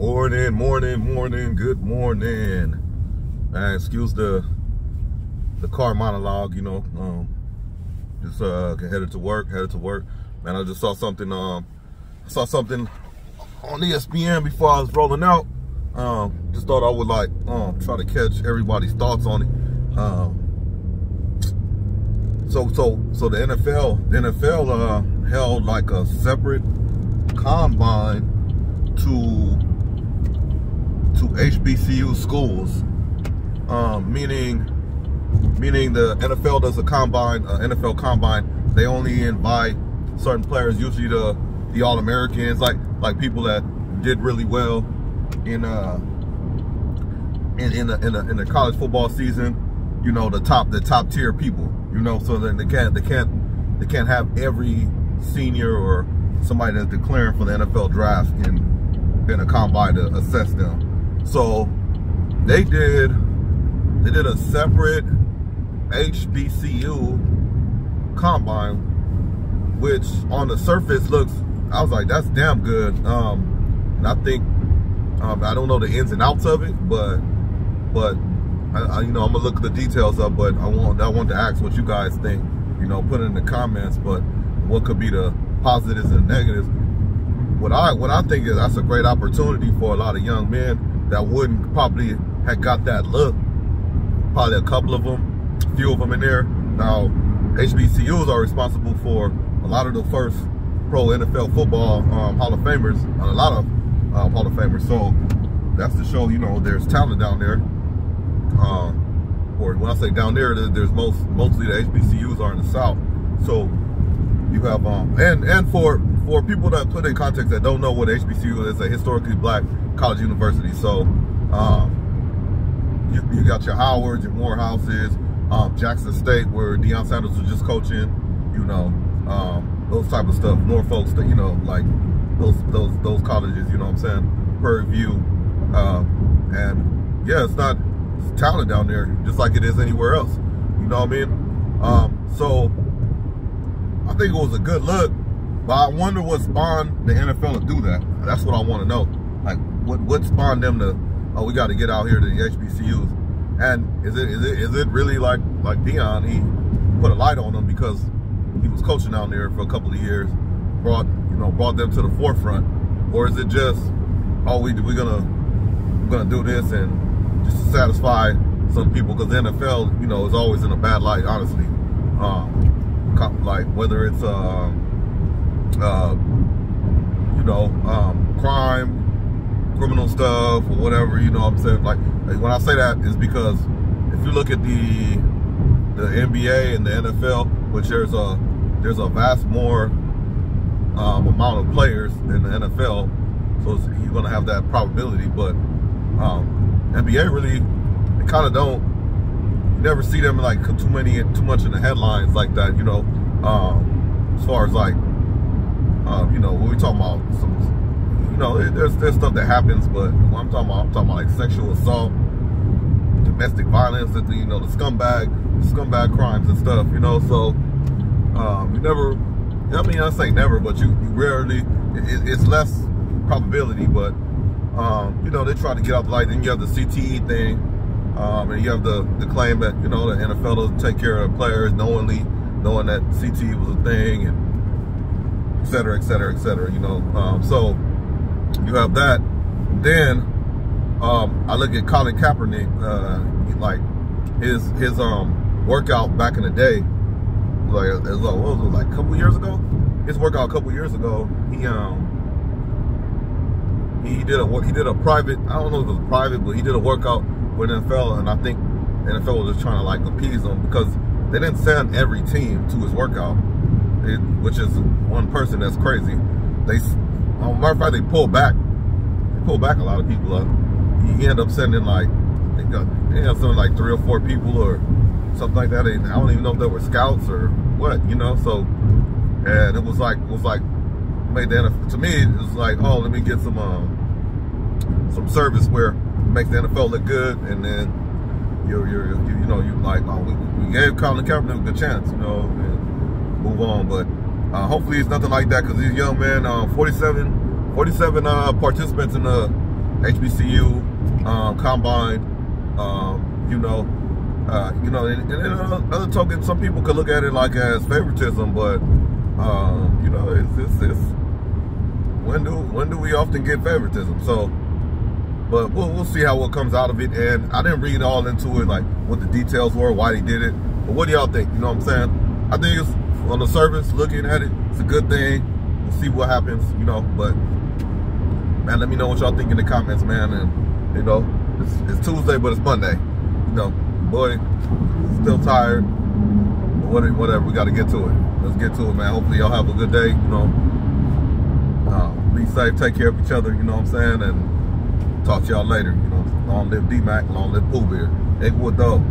Morning, morning, morning, good morning. Man, excuse the the car monologue, you know. Um, just uh headed to work, headed to work. Man, I just saw something um I saw something on ESPN before I was rolling out. Um, just thought I would like um try to catch everybody's thoughts on it. Um so so so the NFL the NFL uh held like a separate combine to to HBCU schools, um, meaning meaning the NFL does a combine, uh, NFL combine. They only invite certain players, usually the the All Americans, like like people that did really well in uh in in the, in the in the college football season. You know the top the top tier people. You know, so then they can't they can't they can't have every senior or somebody that's declaring for the NFL draft in in a combine to assess them. So they did they did a separate HBCU combine, which on the surface looks I was like, that's damn good. Um, and I think um, I don't know the ins and outs of it, but but I, I, you know I'm gonna look the details up. But I want I want to ask what you guys think. You know, put it in the comments. But what could be the positives and negatives? What I what I think is that's a great opportunity for a lot of young men that wouldn't probably had got that look. Probably a couple of them, a few of them in there. Now, HBCUs are responsible for a lot of the first pro NFL football um, Hall of Famers, a lot of uh, Hall of Famers. So that's to show, you know, there's talent down there. Um, or when I say down there, there's most mostly the HBCUs are in the South. So you have um and and for for people that put in context that don't know what HBCU is, a historically black college university. So um, you, you, got your Howards, your Morehouses, um, Jackson State, where Deion Sanders was just coaching. You know, um, those type of stuff. Norfolk State, you know, like those those those colleges. You know what I'm saying? Prairie View, um, and yeah, it's not it's talent down there, just like it is anywhere else. You know what I mean? Um, so I think it was a good look, but I wonder what spawned the NFL to do that. That's what I want to know. Like, what what spawned them to? Oh, we got to get out here to the HBCUs. And is it is it is it really like like Deion? He put a light on them because he was coaching down there for a couple of years, brought you know brought them to the forefront, or is it just oh we we gonna we're gonna do this and just to satisfy some people because the NFL you know is always in a bad light honestly, um, like whether it's uh, uh, you know um, crime criminal stuff or whatever, you know what I'm saying? Like, when I say that is because if you look at the the NBA and the NFL, which there's a there's a vast more um, amount of players in the NFL, so you're gonna have that probability. But um, NBA really, they kind of don't. You never see them like too many, too much in the headlines like that. You know, um, as far as like, uh, you know, when we talking about some you know, there's there's stuff that happens, but what I'm talking about, I'm talking about like sexual assault, domestic violence, that you know, the scumbag, scumbag crimes and stuff. You know, so um, you never. I mean, I say never, but you, you rarely. It, it's less probability, but um, you know, they try to get out the light. Then you have the CTE thing, um, and you have the the claim that you know the NFL doesn't take care of players knowingly, knowing that CTE was a thing, and et cetera, et cetera, et cetera. You know, um, so you have that. Then um, I look at Colin Kaepernick, uh, like his his um workout back in the day, like it was, what was it, like a couple years ago. His workout a couple years ago, he um he did a he did a private. I don't know if it was private, but he did a workout with NFL, and I think NFL was just trying to like appease him because they didn't send every team to his workout, it, which is one person that's crazy. They um, matter fact, they pulled back. They pulled back a lot of people up. He end up sending like, they got, they up sending like three or four people or something like that. And I don't even know if they were scouts or what, you know. So, and it was like, it was like, made the NFL, to me, it was like, oh, let me get some, um, some service where it makes the NFL look good, and then you're, you're, you, you know, you like, oh, we, we gave Colin Kaepernick a good chance, you know, and move on, but uh, hopefully it's nothing like that because these young men, uh, 47, 47 uh, participants in the HBCU um, combine. Um, you know, uh, you know, and, and other token, some people could look at it like as favoritism, but um, you know, it's, it's, it's when do when do we often get favoritism? So, but we'll we'll see how what comes out of it. And I didn't read all into it, like what the details were, why they did it. But what do y'all think? You know what I'm saying? I think it's on the surface, looking at it, it's a good thing. We'll see what happens, you know. But man, let me know what y'all think in the comments, man. And you know, it's, it's Tuesday, but it's Monday. You know, boy, still tired. But whatever, we got to get to it. Let's get to it, man. Hopefully y'all have a good day. You know, uh, be safe, take care of each other. You know what I'm saying? And talk to y'all later. You know, long live D-Mac, long live Pooh Bear. Eggwood though.